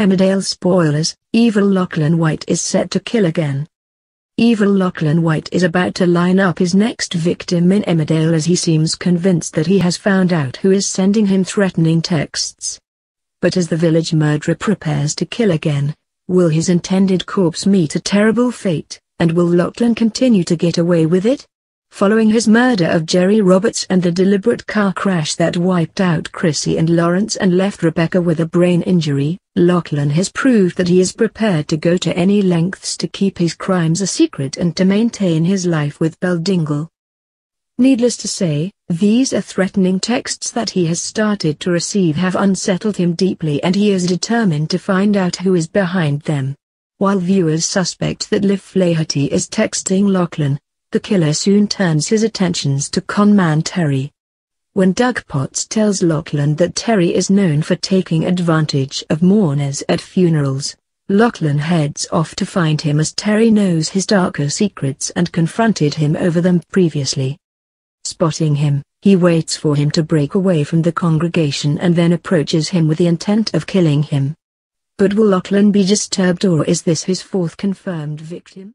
Emmerdale spoilers, evil Lachlan White is set to kill again. Evil Lachlan White is about to line up his next victim in Emmerdale as he seems convinced that he has found out who is sending him threatening texts. But as the village murderer prepares to kill again, will his intended corpse meet a terrible fate, and will Lachlan continue to get away with it? Following his murder of Gerry Roberts and the deliberate car crash that wiped out Chrissie and Lawrence and left Rebecca with a brain injury, Lachlan has proved that he is prepared to go to any lengths to keep his crimes a secret and to maintain his life with Belle Dingle. Needless to say, these are threatening texts that he has started to receive have unsettled him deeply and he is determined to find out who is behind them. While viewers suspect that Liv Flaherty is texting Lachlan, the killer soon turns his attentions to conman Terry. When Doug Potts tells Lachlan that Terry is known for taking advantage of mourners at funerals, Lachlan heads off to find him as Terry knows his darker secrets and confronted him over them previously. Spotting him, he waits for him to break away from the congregation and then approaches him with the intent of killing him. But will Lachlan be disturbed or is this his fourth confirmed victim?